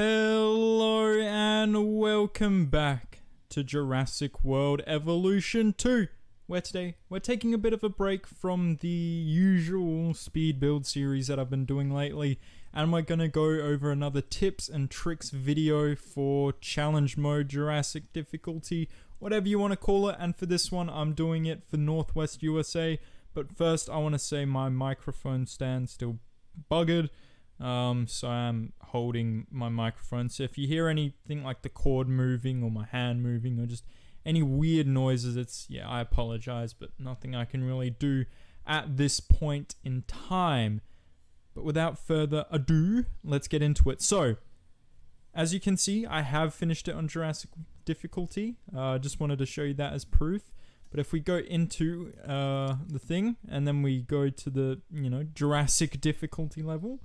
Hello and welcome back to Jurassic World Evolution 2, where today we're taking a bit of a break from the usual speed build series that I've been doing lately, and we're gonna go over another tips and tricks video for challenge mode, Jurassic difficulty, whatever you want to call it. And for this one, I'm doing it for Northwest USA. But first, I want to say my microphone stand still buggered. Um, so I'm holding my microphone. So if you hear anything like the cord moving or my hand moving or just any weird noises, it's yeah, I apologize, but nothing I can really do at this point in time. But without further ado, let's get into it. So, as you can see, I have finished it on Jurassic difficulty. I uh, just wanted to show you that as proof. But if we go into uh, the thing and then we go to the, you know, Jurassic difficulty level,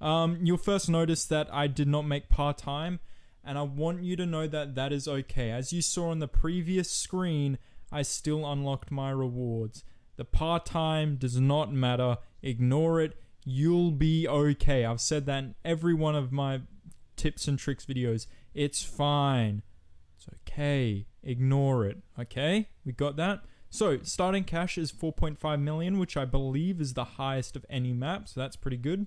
um, you'll first notice that I did not make part-time and I want you to know that that is okay. As you saw on the previous screen, I still unlocked my rewards. The part-time does not matter. Ignore it. You'll be okay. I've said that in every one of my tips and tricks videos. It's fine. It's okay. Ignore it. Okay? We got that? So, starting cash is 4.5 million, which I believe is the highest of any map, so that's pretty good.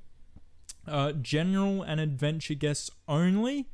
Uh, general and adventure guests only.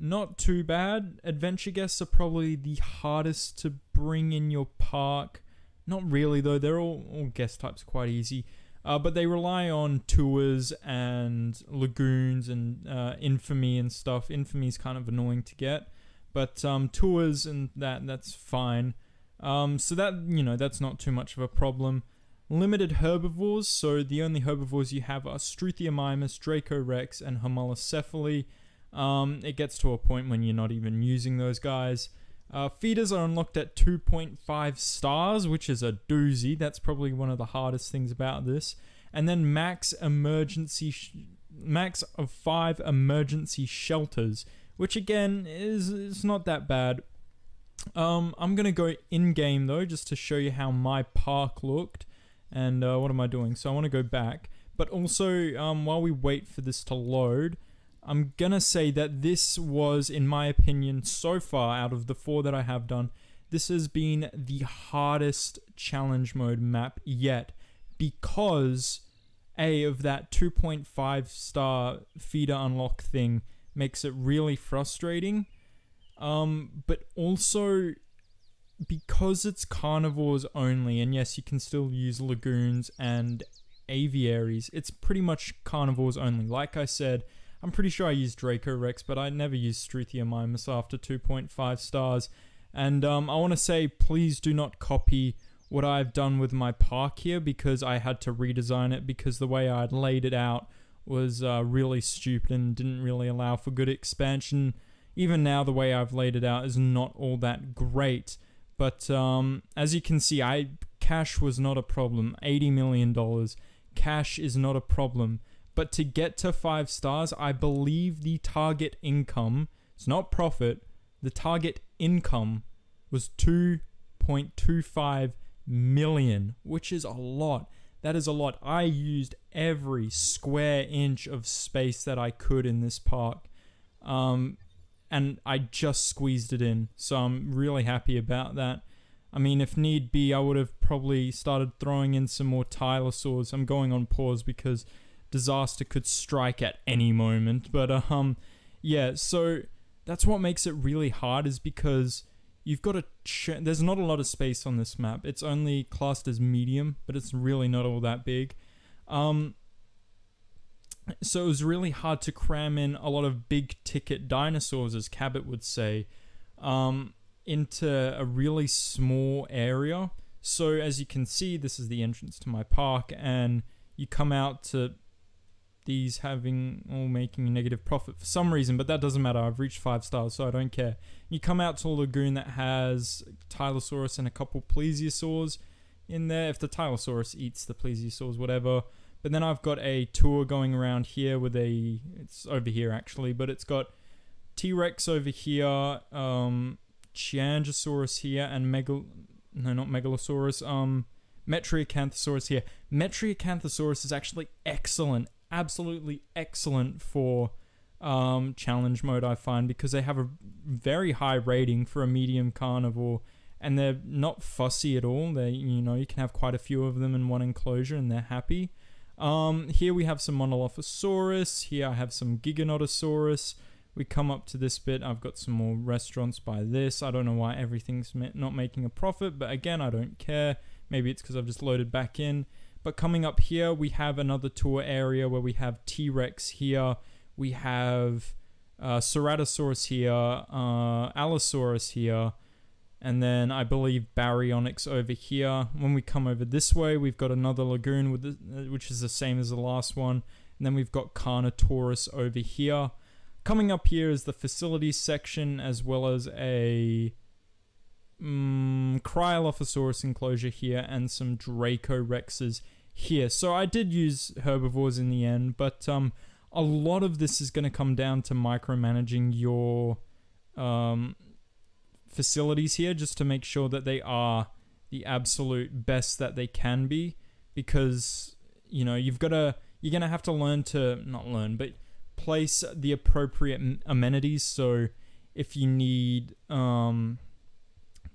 Not too bad. Adventure guests are probably the hardest to bring in your park. Not really, though. They're all, all guest types quite easy. Uh, but they rely on tours and lagoons and uh, infamy and stuff. Infamy is kind of annoying to get, but um, tours and that that's fine. Um, so that you know that's not too much of a problem. Limited herbivores, so the only herbivores you have are Struthiomimus, Draco rex, and Homalocephale. Um, it gets to a point when you're not even using those guys. Uh, feeders are unlocked at 2.5 stars, which is a doozy. That's probably one of the hardest things about this. And then max emergency, max of five emergency shelters, which again is is not that bad. Um, I'm gonna go in game though, just to show you how my park looked. And uh, what am I doing? So I want to go back, but also um, while we wait for this to load. I'm gonna say that this was, in my opinion, so far out of the four that I have done, this has been the hardest challenge mode map yet because A of that 2.5 star feeder unlock thing makes it really frustrating. Um, but also because it's carnivores only, and yes, you can still use lagoons and aviaries, it's pretty much carnivores only. Like I said, I'm pretty sure I used Draco Rex, but I never used Struthiomimus after 2.5 stars. And um, I want to say, please do not copy what I've done with my park here because I had to redesign it because the way I'd laid it out was uh, really stupid and didn't really allow for good expansion. Even now, the way I've laid it out is not all that great. But um, as you can see, I cash was not a problem. $80 million. Cash is not a problem. But to get to five stars, I believe the target income, it's not profit, the target income was 2.25 million, which is a lot. That is a lot. I used every square inch of space that I could in this park. Um, and I just squeezed it in. So I'm really happy about that. I mean, if need be, I would have probably started throwing in some more Tylosaurs. I'm going on pause because disaster could strike at any moment. But um, yeah. So that's what makes it really hard is because you've got to. Ch- There's not a lot of space on this map. It's only classed as medium, but it's really not all that big. Um, so it was really hard to cram in a lot of big ticket dinosaurs, as Cabot would say, um, into a really small area. So as you can see, this is the entrance to my park, and you come out to these having or making a negative profit for some reason, but that doesn't matter. I've reached five stars, so I don't care. You come out to a lagoon that has Tylosaurus and a couple plesiosaurs in there. If the Tylosaurus eats the plesiosaurs, whatever. But then I've got a tour going around here with a. It's over here actually, but it's got T Rex over here, um, Gigantosaurus here, and Megal. No, not Megalosaurus. Um, Metriacanthosaurus here. Metriacanthosaurus is actually excellent absolutely excellent for um, challenge mode, I find, because they have a very high rating for a medium carnivore and they're not fussy at all. They, you know, you can have quite a few of them in one enclosure and they're happy. Um, here we have some Monolophosaurus. Here I have some Giganotosaurus. We come up to this bit. I've got some more restaurants by this. I don't know why everything's not making a profit, but again, I don't care. Maybe it's because I've just loaded back in. But coming up here, we have another tour area where we have T Rex here. We have uh, Ceratosaurus here, uh, Allosaurus here, and then I believe Baryonyx over here. When we come over this way, we've got another lagoon with the, uh, which is the same as the last one. And then we've got Carnotaurus over here. Coming up here is the facilities section as well as a um, Cryolophosaurus enclosure here and some Dracorexes here. So I did use herbivores in the end, but um, a lot of this is going to come down to micromanaging your um, facilities here just to make sure that they are the absolute best that they can be because you know you've got to you're going to have to learn to not learn but place the appropriate amenities. So if you need um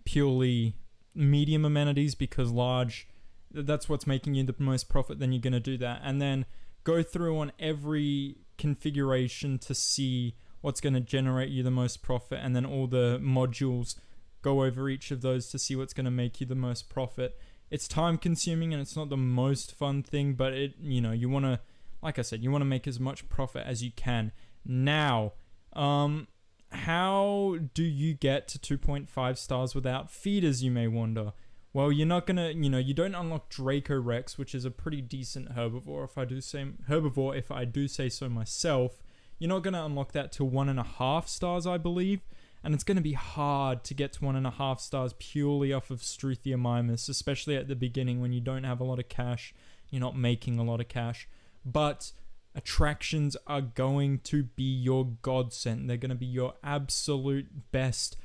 purely medium amenities because large that's what's making you the most profit then you're going to do that. And then go through on every configuration to see what's going to generate you the most profit and then all the modules go over each of those to see what's going to make you the most profit it's time consuming and it's not the most fun thing but it you know you want to like i said you want to make as much profit as you can now um how do you get to 2.5 stars without feeders, you may wonder? Well, you're not gonna, you know, you don't unlock Draco Rex, which is a pretty decent herbivore. If I do say herbivore, if I do say so myself, you're not gonna unlock that to one and a half stars, I believe, and it's gonna be hard to get to one and a half stars purely off of Struthiomimus, especially at the beginning when you don't have a lot of cash, you're not making a lot of cash. But attractions are going to be your godsend. They're going to be your absolute best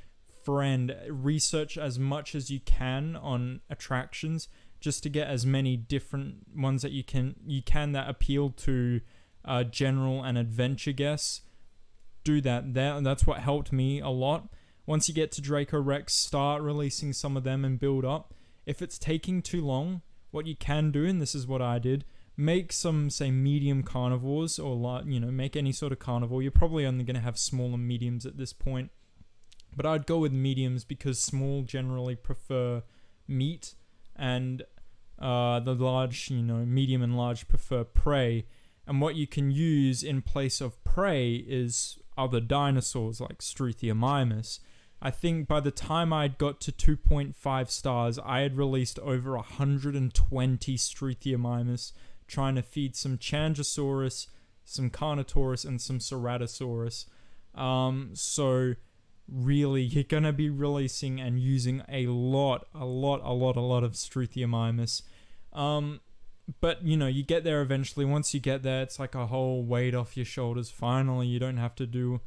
friend. Research as much as you can on attractions just to get as many different ones that you can you can that appeal to uh, general and adventure guests. Do that. That that's what helped me a lot. Once you get to Draco Rex, start releasing some of them and build up. If it's taking too long, what you can do, and this is what I did, make some say medium carnivores or like you know make any sort of carnivore you're probably only going to have small and mediums at this point but i'd go with mediums because small generally prefer meat and uh, the large you know medium and large prefer prey and what you can use in place of prey is other dinosaurs like Struthiomimus. I think by the time I'd got to 2.5 stars, I had released over 120 Struthiomimus, trying to feed some Changosaurus, some Carnotaurus, and some Ceratosaurus. Um, so really, you're gonna be releasing and using a lot, a lot, a lot, a lot of Struthiomimus. Um, but you know, you get there eventually. Once you get there, it's like a whole weight off your shoulders. Finally, you don't have to do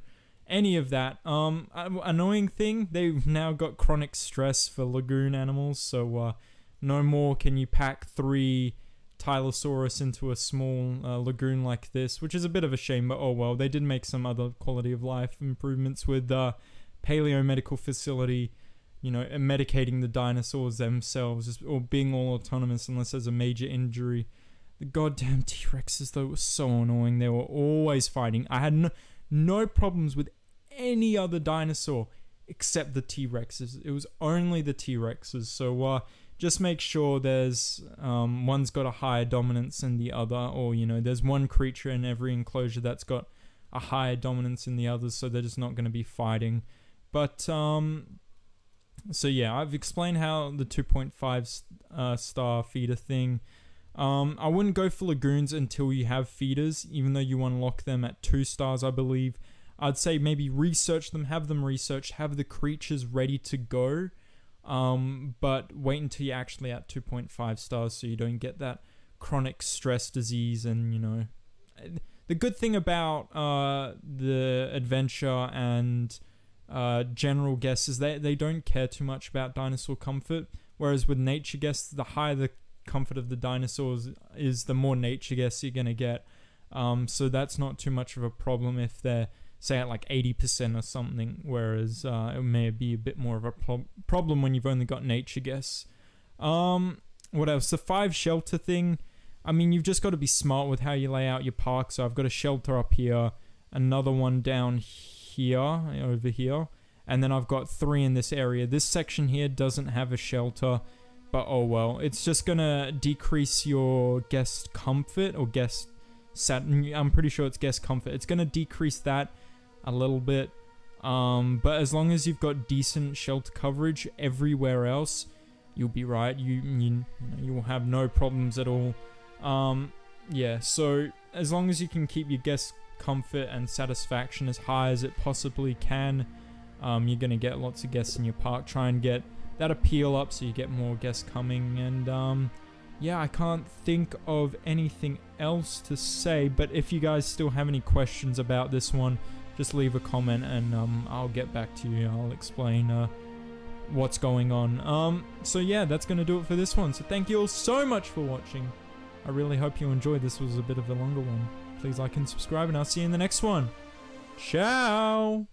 any of that. Um, annoying thing, they've now got chronic stress for lagoon animals, so uh, no more can you pack three Tylosaurus into a small uh, lagoon like this, which is a bit of a shame, but oh well. They did make some other quality of life improvements with uh, Paleo Medical Facility, you know, medicating the dinosaurs themselves, or being all autonomous unless there's a major injury. The goddamn T Rexes, though, were so annoying. They were always fighting. I had no, no problems with any other dinosaur except the T Rexes. It was only the T Rexes. So, uh, just make sure there's um, one's got a higher dominance than the other, or you know, there's one creature in every enclosure that's got a higher dominance than the others, so they're just not going to be fighting. But um, so yeah, I've explained how the 2.5 uh, star feeder thing. Um, I wouldn't go for lagoons until you have feeders, even though you unlock them at two stars, I believe. I'd say maybe research them, have them researched, have the creatures ready to go um, but wait until you're actually at 2.5 stars so you don't get that chronic stress disease and you know the good thing about uh, the adventure and uh, general guests is they, they don't care too much about dinosaur comfort whereas with nature guests the higher the comfort of the dinosaurs is the more nature guests you're going to get Um, so that's not too much of a problem if they're say at like 80% or something, whereas uh, it may be a bit more of a pro- problem when you've only got nature guests. Um, what else? The five shelter thing. I mean, you've just got to be smart with how you lay out your park. So I've got a shelter up here, another one down here, over here, and then I've got three in this area. This section here doesn't have a shelter, but oh well. It's just gonna decrease your guest comfort or guest sat. I'm pretty sure it's guest comfort. It's gonna decrease that a little bit. Um, but as long as you've got decent shelter coverage everywhere else, you'll be right. You you you will have no problems at all. Um, yeah. So as long as you can keep your guest comfort and satisfaction as high as it possibly can, um, you're gonna get lots of guests in your park. Try and get that appeal up so you get more guests coming. And um, yeah, I can't think of anything else to say. But if you guys still have any questions about this one just leave a comment and um, I'll get back to you. I'll explain uh, what's going on. Um, so yeah, that's going to do it for this one. So thank you all so much for watching. I really hope you enjoyed. This was a bit of a longer one. Please like and subscribe and I'll see you in the next one. Ciao!